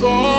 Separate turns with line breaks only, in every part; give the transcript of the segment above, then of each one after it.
vai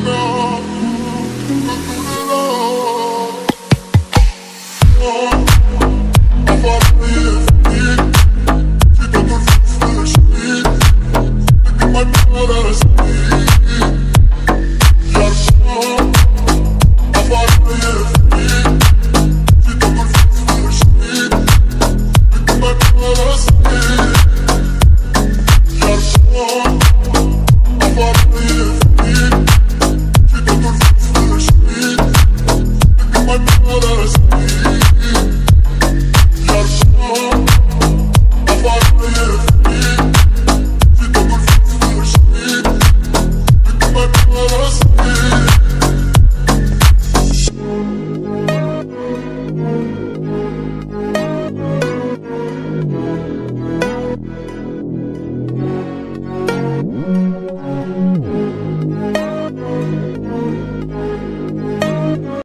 no.